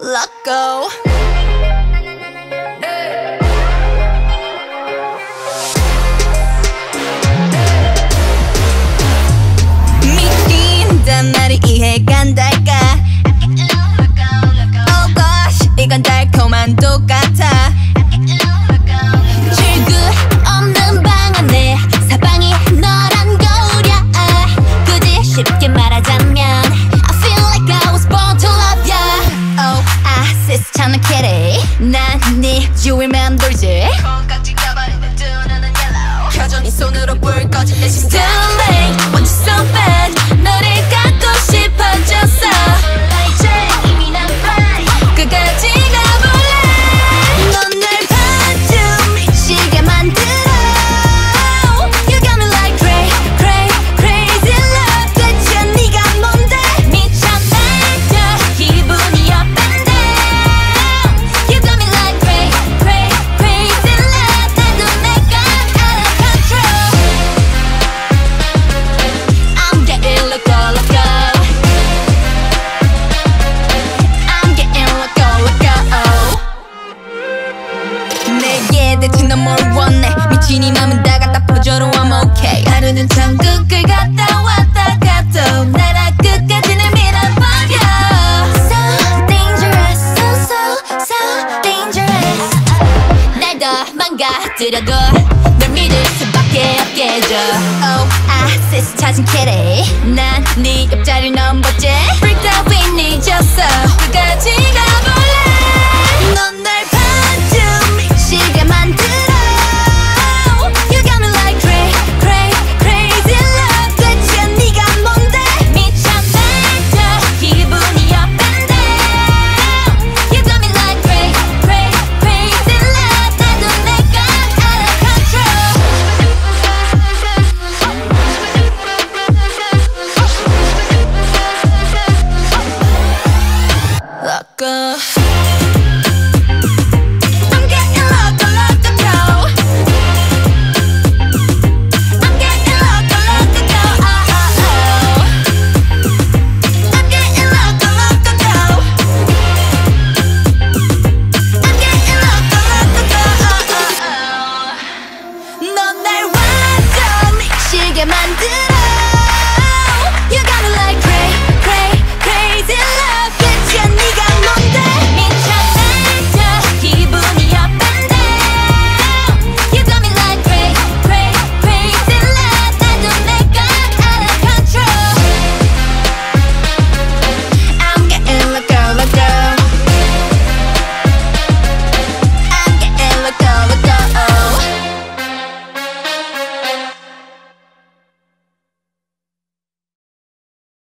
Let go. 난네 유일 맴돌지 콩깍지 가방에 눈 뜨는 옐로우 켜줘 네 손으로 불 꺼진 내 심장을 Want you so bad? 망가뜨려도 널 믿을 수밖에 없겠죠 Oh, 아세스 찾은 캐리. 난네 옆자리 넘버째. Break the wind 잊었어. 끝까지 가보